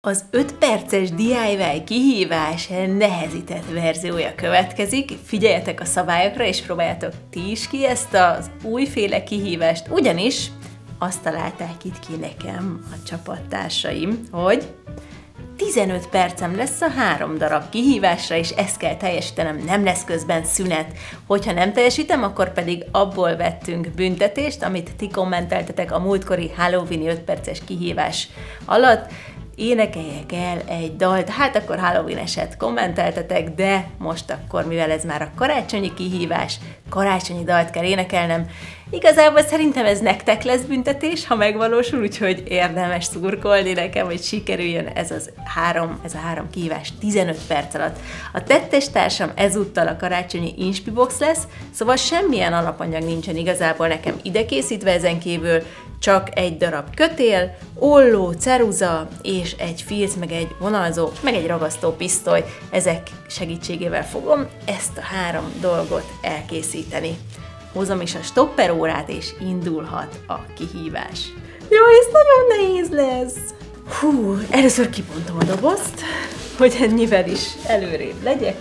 Az 5 perces DIY kihívás nehezített verziója következik. Figyeljetek a szabályokra, és próbáljátok ti is ki ezt az újféle kihívást, ugyanis azt találták itt ki nekem a csapattársaim, hogy 15 percem lesz a három darab kihívásra, és ezt kell teljesítenem, nem lesz közben szünet. Hogyha nem teljesítem, akkor pedig abból vettünk büntetést, amit ti kommenteltetek a múltkori Halloween 5 perces kihívás alatt énekeljek el egy dalt, hát akkor Halloween eset kommenteltetek, de most akkor, mivel ez már a karácsonyi kihívás, karácsonyi dalt kell énekelnem, Igazából szerintem ez nektek lesz büntetés, ha megvalósul, úgyhogy érdemes szurkolni nekem, hogy sikerüljön ez, az három, ez a három kihívás 15 perc alatt. A tettes társam ezúttal a karácsonyi Inspibox lesz, szóval semmilyen alapanyag nincsen igazából nekem ide készítve ezen kívül, csak egy darab kötél, olló, ceruza és egy filc, meg egy vonalzó, meg egy ragasztó pisztoly. Ezek segítségével fogom ezt a három dolgot elkészíteni. Hozom is a stopper órát, és indulhat a kihívás. Jó, ez nagyon nehéz lesz! Hú, először kipontom a dobozt, hogy ennyivel is előrébb legyek.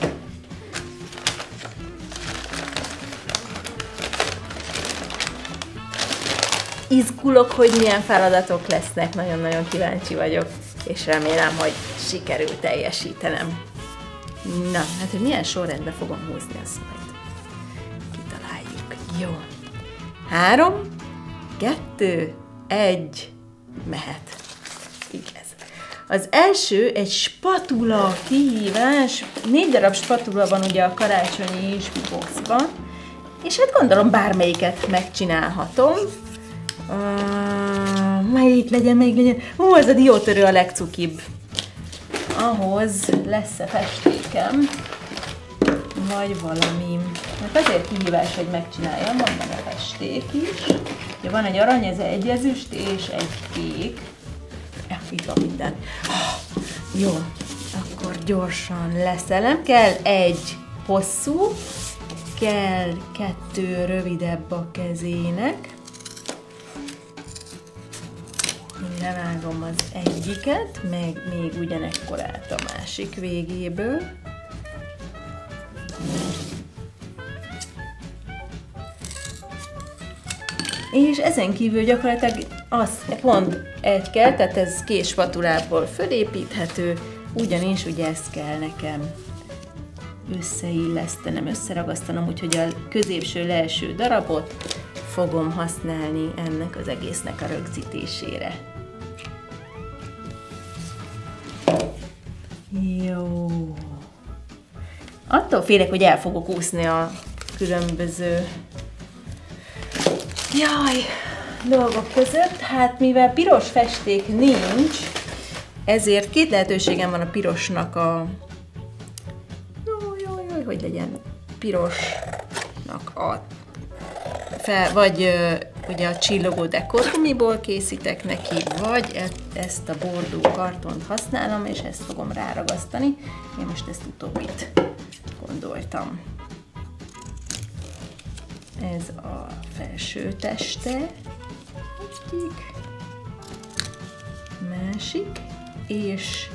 izgulok, hogy milyen feladatok lesznek, nagyon-nagyon kíváncsi vagyok, és remélem, hogy sikerül teljesítenem. Na, hát hogy milyen sorrendben fogom húzni, azt majd. Jó. Három, kettő, egy, mehet. Igaz. Az első egy spatula kihívás. Négy darab spatula van ugye a karácsonyi boxban, és hát gondolom bármelyiket megcsinálhatom. Uh, melyik legyen, melyik legyen? Ó, ez a diótörő a legcukibb. Ahhoz lesz-e festékem, vagy valami. Mert azért kihívás, hogy megcsináljam, van benne festék is. Ja, van egy arany, ez egy ezüst és egy kék. Ja, itt van minden. Oh, jó, akkor gyorsan leszelem. Kell egy hosszú, kell kettő rövidebb a kezének, levágom az egyiket, meg még ugyanekkorát a másik végéből. És ezen kívül gyakorlatilag az pont egy kell, tehát ez két spatulából fölépíthető, ugyanis ugye ezt kell nekem összeillesztenem, összeragasztanom, úgyhogy a középső leeső darabot fogom használni ennek az egésznek a rögzítésére. Jó. Attól félek, hogy el fogok úszni a különböző jaj, dolgok között. Hát mivel piros festék nincs, ezért két lehetőségem van a pirosnak a... Jó, jó, jó, hogy legyen pirosnak a fel, vagy ugye a csillogó dekorgumiból készítek neki, vagy e- ezt a bordó kartont használom, és ezt fogom ráragasztani. Én most ezt utóbbit gondoltam. Ez a felső teste, egyik, másik, és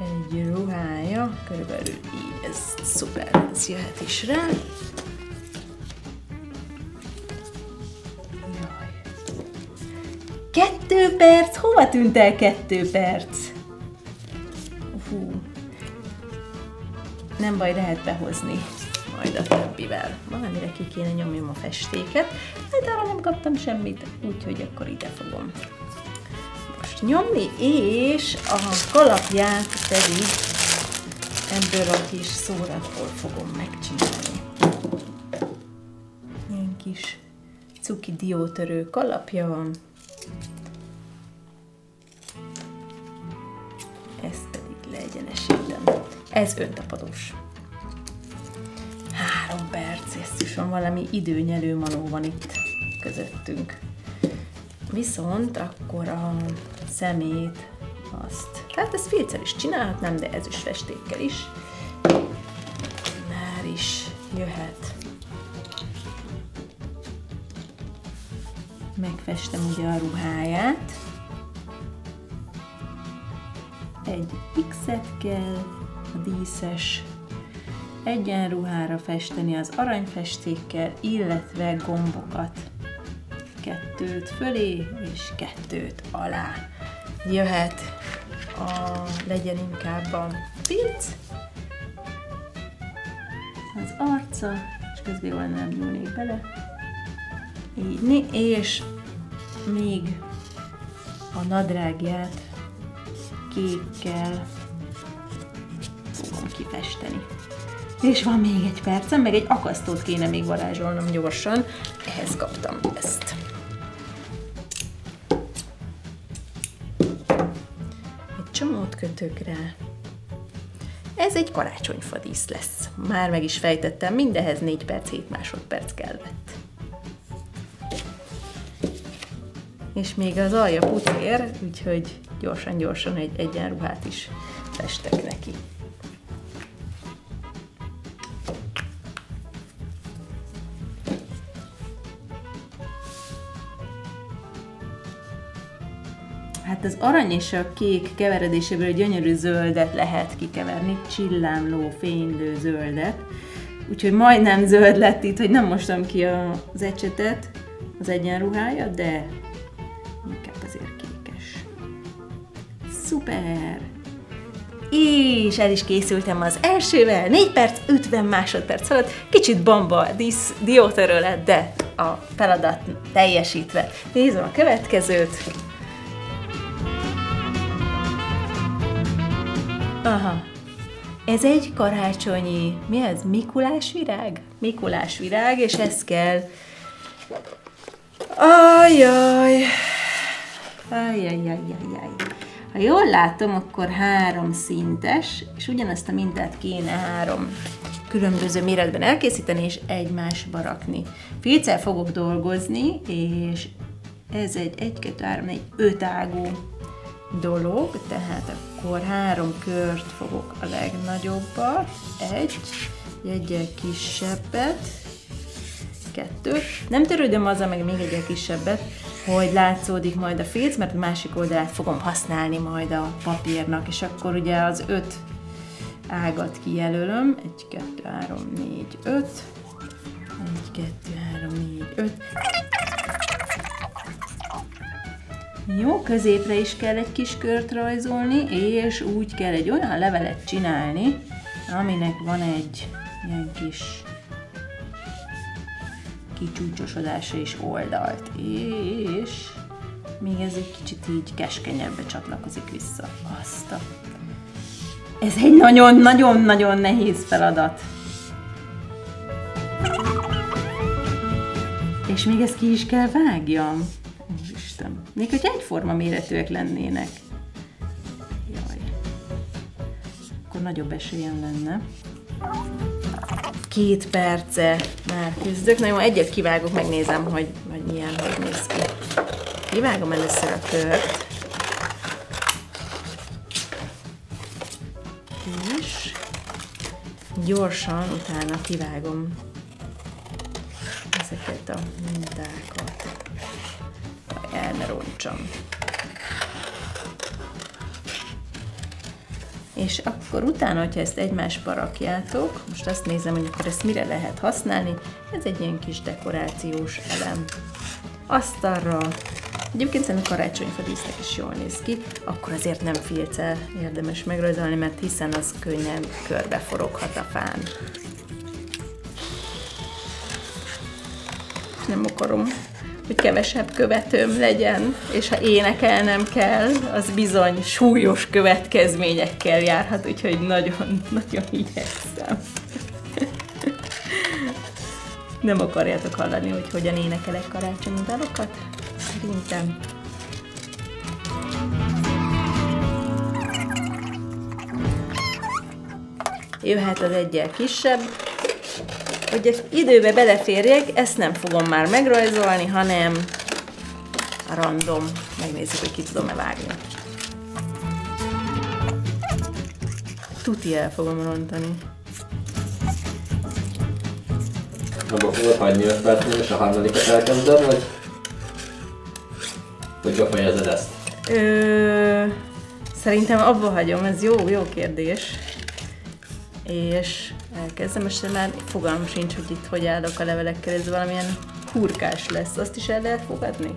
egy ruhája, körülbelül így, ez szuper, ez jöhet is rá. Kettő perc? Hova tűnt el kettő perc? Hú. Nem baj, lehet behozni majd a többivel. Valamire ki kéne nyomjam a festéket, hát arra nem kaptam semmit, úgyhogy akkor ide fogom most nyomni, és a kalapját pedig ebből a kis szóratból fogom megcsinálni. Ilyen kis cuki diótörő kalapja van, ezt pedig leegyenesítem. Ez öntapadós. Van valami időnyelő manó van itt közöttünk. Viszont akkor a szemét azt, tehát ezt filccel is csinálhatnám, de ez is festékkel is. Már is jöhet. Megfestem ugye a ruháját. egy X-et kell a díszes egyenruhára festeni az aranyfestékkel, illetve gombokat. Kettőt fölé és kettőt alá. Jöhet a, legyen inkább a pic, az arca, és közben jól nem nyúlnék bele. Így, és még a nadrágját kékkel fogom kifesteni. És van még egy percem, meg egy akasztót kéne még varázsolnom gyorsan. Ehhez kaptam ezt. Egy csomót kötök rá. Ez egy karácsonyfadísz lesz. Már meg is fejtettem, mindehez 4 perc, 7 másodperc kellett. És még az alja pucér, úgyhogy gyorsan-gyorsan egy egyenruhát is festek neki. Hát az arany és a kék keveredéséből gyönyörű zöldet lehet kikeverni, csillámló, fénylő zöldet. Úgyhogy majdnem zöld lett itt, hogy nem mostam ki az ecsetet, az egyenruhája, de inkább azért kékes. Szuper! És el is készültem az elsővel, 4 perc, 50 másodperc alatt, kicsit bomba, disz, diótörő de a feladat teljesítve. Nézem a következőt. Aha. Ez egy karácsonyi, mi ez? Mikulás virág? Mikulás virág, és ez kell... Ajaj! Ajajajajaj. Ha jól látom, akkor három szintes, és ugyanezt a mintát kéne három különböző méretben elkészíteni, és egymásba rakni. Filccel fogok dolgozni, és ez egy 1, 2, 3, 4, 5 ágú dolog, tehát akkor három kört fogok a legnagyobbat, egy, egyel kisebbet, kettő. Nem törődöm azzal, meg még egyel kisebbet, hogy látszódik majd a filc, mert a másik oldalát fogom használni majd a papírnak, és akkor ugye az öt ágat kijelölöm. Egy, kettő, három, négy, öt. Egy, kettő, három, négy, öt. Jó, középre is kell egy kis kört rajzolni, és úgy kell egy olyan levelet csinálni, aminek van egy ilyen kis kicsúcsosodása és oldalt, és még ez egy kicsit így keskenyebbe csatlakozik vissza. Azt a... Ez egy nagyon-nagyon-nagyon nehéz feladat. És még ezt ki is kell vágjam. Még hogy egyforma méretűek lennének. Jaj. Akkor nagyobb esélyem lenne. Két perce már küzdök. Na jó, egyet kivágok, megnézem, hogy, hogy milyen, hogy néz ki. Kivágom először a kört. És gyorsan utána kivágom ezeket a mintákat el ne roncsam. És akkor utána, hogyha ezt egymásba rakjátok, most azt nézem, hogy akkor ezt mire lehet használni, ez egy ilyen kis dekorációs elem. Asztalra, Egyébként szerintem karácsonyfa dísznek is jól néz ki, akkor azért nem filccel érdemes megrajzolni, mert hiszen az könnyen körbeforoghat a fán. Nem akarom hogy kevesebb követőm legyen, és ha énekelnem kell, az bizony súlyos következményekkel járhat, úgyhogy nagyon-nagyon igyekszem. Nem akarjátok hallani, hogy hogyan énekelek karácsonyi dalokat? Szerintem. Jöhet az egyel kisebb, hogy időbe beleférjek, ezt nem fogom már megrajzolni, hanem random. Megnézzük, hogy ki tudom-e vágni. Tuti el fogom rontani. Abba fogod hagyni 5 percnél, és a harmadikat elkezded, vagy? Hogy befejezed ezt? Ö, Szerintem abba hagyom, ez jó, jó kérdés. És elkezdem, és már fogalmam sincs, hogy itt hogy állok a levelekkel, ez valamilyen hurkás lesz. Azt is el lehet fogadni?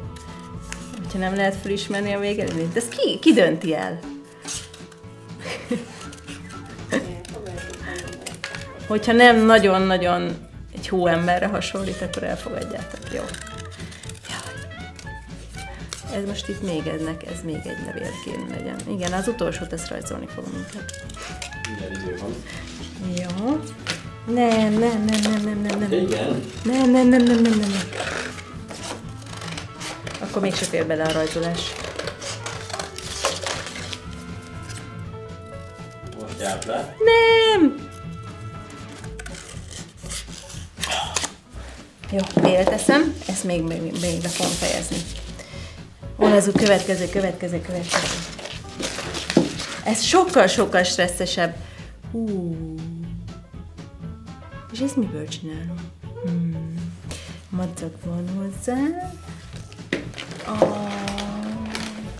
Hogyha nem lehet felismerni a végeredményt. Ez ki, ki dönti el? Hogyha nem nagyon-nagyon egy hóemberre hasonlít, akkor elfogadjátok. Jó. Ez most itt még ennek, ez még egy levél kéne legyen. Igen, az utolsót ezt rajzolni fogom inkább. Minden idő van. Jó. Nem, nem, nem, nem, nem, nem, nem. Igen. Nem, nem, nem, nem, nem, nem. Akkor mégse fér bele a rajzolás. Most járt le. Nem! Jó, félteszem, ezt még, még, még be fogom fejezni. Hol az a következő, következő, következő. Ez sokkal-sokkal stresszesebb. Hú. És ezt miből csinálom? Hmm. Madzag van hozzá. A...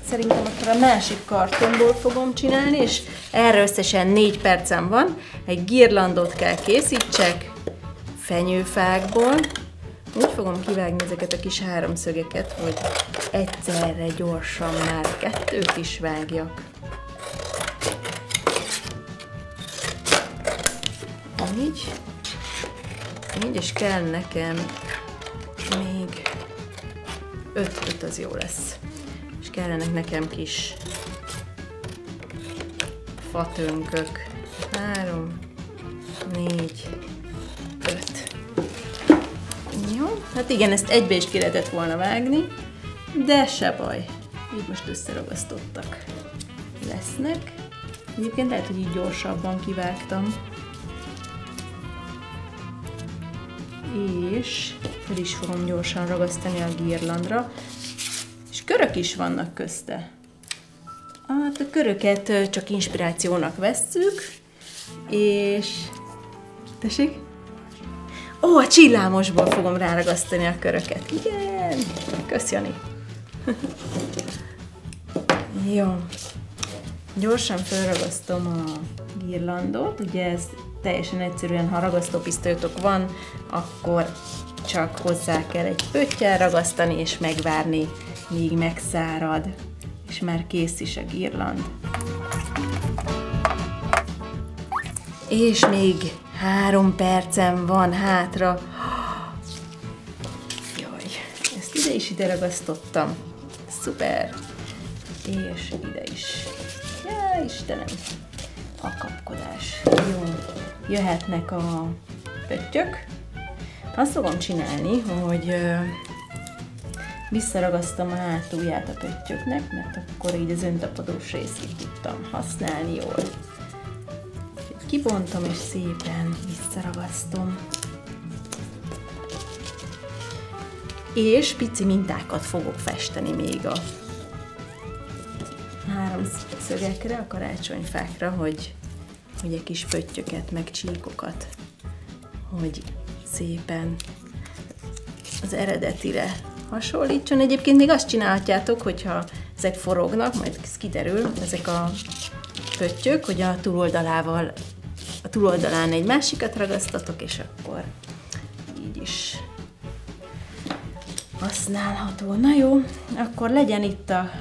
Szerintem akkor a másik kartonból fogom csinálni, és erre összesen négy percem van. Egy girlandot kell készítsek, fenyőfákból. Úgy fogom kivágni ezeket a kis háromszögeket, hogy egyszerre gyorsan már kettőt is vágjak. Így. Így, és kell nekem még öt, öt az jó lesz. És kellenek nekem kis fatönkök. Három, négy, öt. Jó, hát igen, ezt egybe is ki lehetett volna vágni, de se baj. Így most összeragasztottak lesznek. Egyébként lehet, hogy így gyorsabban kivágtam. És fel is fogom gyorsan ragasztani a girlandra. És körök is vannak közte. Hát a köröket csak inspirációnak vesszük, és... Tessék? Ó, a csillámosból fogom ráragasztani a köröket. Igen! Kösz, Jani. Jó. Gyorsan felragasztom a girlandot, ugye ez teljesen egyszerűen, ha ragasztópisztolyotok van, akkor csak hozzá kell egy pöttyel ragasztani, és megvárni, míg megszárad, és már kész is a girland. És még három percem van hátra. Jaj, ezt ide is ide ragasztottam. Szuper. És ide is. Ja, Istenem. A kapkodás. Jó. Jöhetnek a pöttyök. Azt fogom csinálni, hogy visszaragasztom a hátulját a pöttyöknek, mert akkor így az öntapadós részét tudtam használni jól. Kibontom és szépen visszaragasztom. És pici mintákat fogok festeni még a három szögekre, a karácsonyfákra, hogy, hogy egy kis pöttyöket, meg csíkokat, hogy szépen az eredetire hasonlítson. Egyébként még azt csinálhatjátok, hogyha ezek forognak, majd ez kiderül, ezek a pöttyök, hogy a túloldalával, a túloldalán egy másikat ragasztatok, és akkor így is használható. Na jó, akkor legyen itt a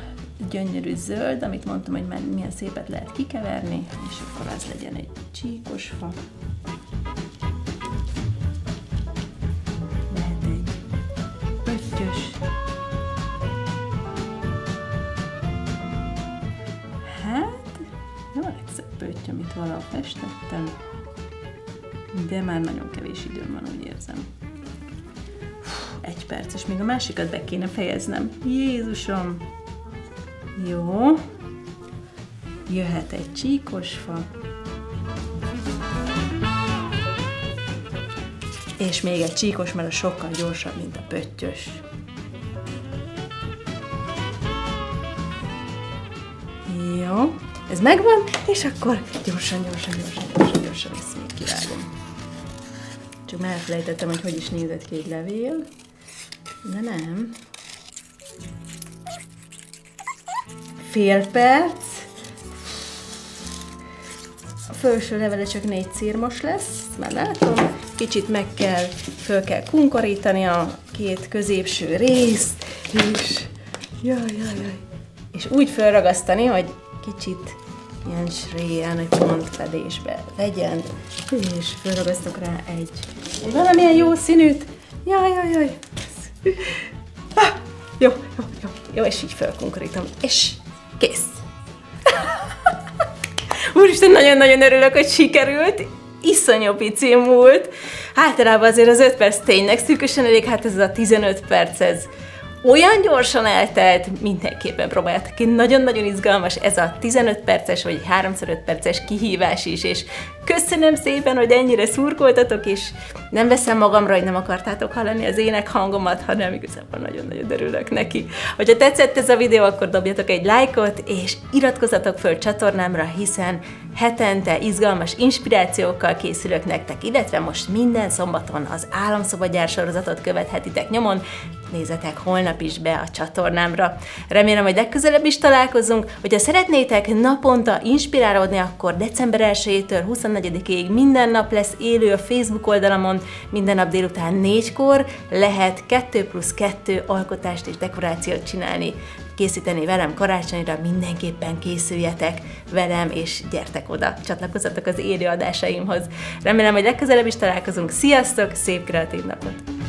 gyönyörű zöld, amit mondtam, hogy már milyen szépet lehet kikeverni, és akkor az legyen egy csíkos fa. Lehet egy pöttyös. Hát, jó legszebb pötty, amit valahol festettem, de már nagyon kevés időm van, úgy érzem. Egy perc, és még a másikat be kéne fejeznem. Jézusom! Jó. Jöhet egy csíkos fa. És még egy csíkos, mert a sokkal gyorsabb, mint a pöttyös. Jó, ez megvan, és akkor gyorsan, gyorsan, gyorsan, gyorsan, gyorsan ezt még kivágom. Csak már elfelejtettem, hogy hogy is nézett ki egy levél. De nem. Fél perc, A felső levele csak négy círmos lesz, már látom. Kicsit meg kell, föl kell kunkorítani a két középső részt, és jaj, jaj, jaj. És úgy felragasztani, hogy kicsit ilyen sréján, egy pontfedésbe legyen, és felragasztok rá egy, valamilyen jó színűt. Jaj, jaj, jaj. Ah, jó, jó, jó, jó, és így felkonkorítom, és kész. Úristen, nagyon-nagyon örülök, hogy sikerült. Iszonyú pici múlt. Általában azért az 5 perc tényleg szűkösen elég, hát ez a 15 perc, ez olyan gyorsan eltelt, mindenképpen próbáltak ki. Nagyon-nagyon izgalmas ez a 15 perces vagy 3x5 perces kihívás is, és köszönöm szépen, hogy ennyire szurkoltatok, és nem veszem magamra, hogy nem akartátok hallani az ének hangomat, hanem igazából nagyon-nagyon örülök neki. Hogyha tetszett ez a videó, akkor dobjatok egy lájkot, és iratkozzatok föl csatornámra, hiszen hetente izgalmas inspirációkkal készülök nektek, illetve most minden szombaton az Államszobagyár sorozatot követhetitek nyomon, nézzetek holnap is be a csatornámra. Remélem, hogy legközelebb is találkozunk. Hogyha szeretnétek naponta inspirálódni, akkor december 1-től 24-ig minden nap lesz élő a Facebook oldalamon, minden nap délután 4-kor lehet 2 plusz 2 alkotást és dekorációt csinálni készíteni velem karácsonyra, mindenképpen készüljetek velem, és gyertek oda, csatlakozzatok az élő adásaimhoz. Remélem, hogy legközelebb is találkozunk. Sziasztok, szép kreatív napot!